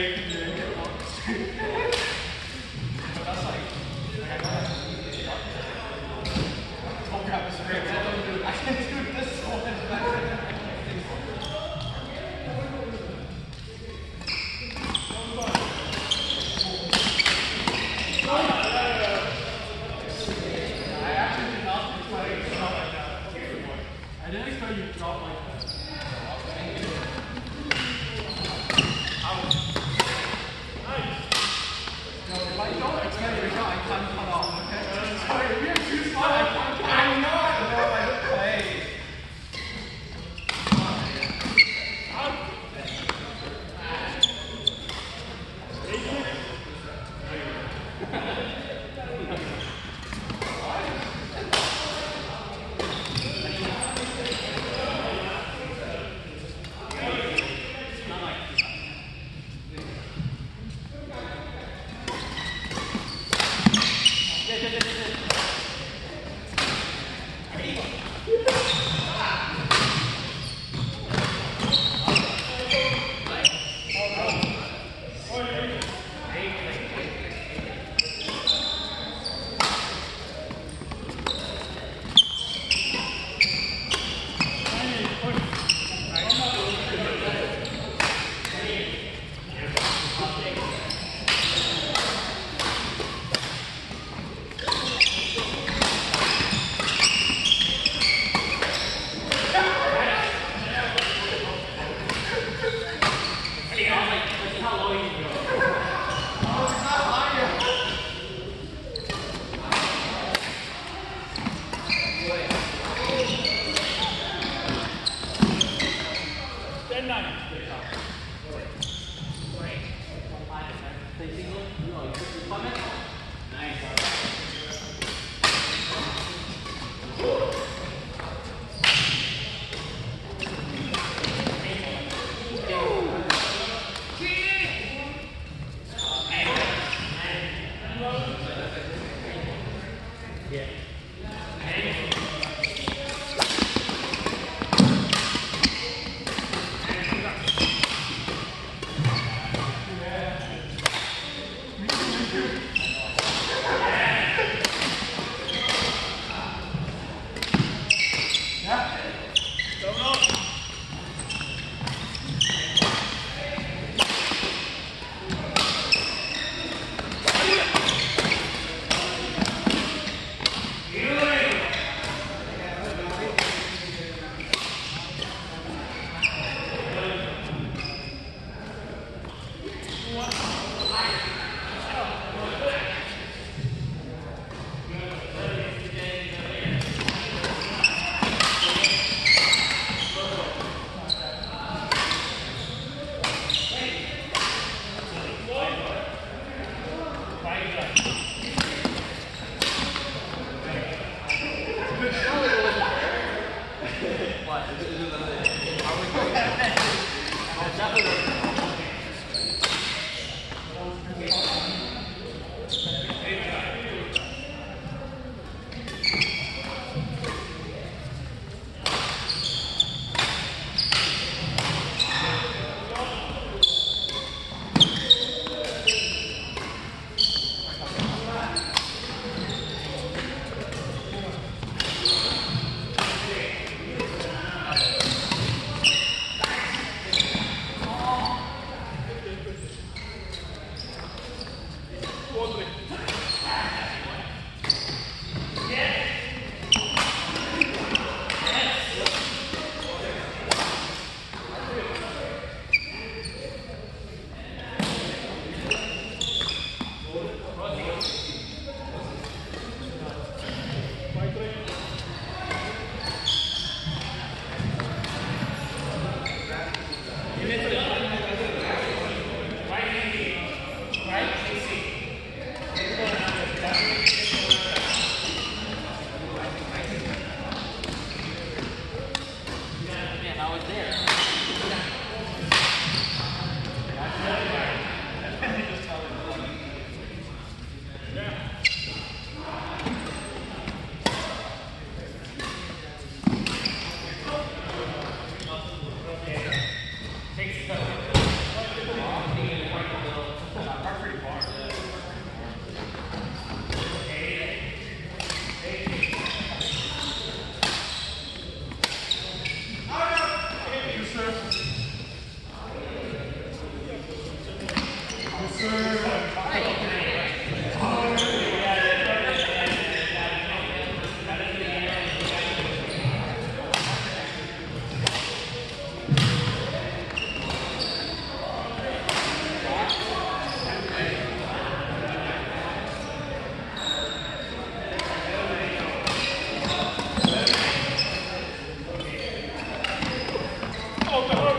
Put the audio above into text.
Great. Yeah. there. Oh,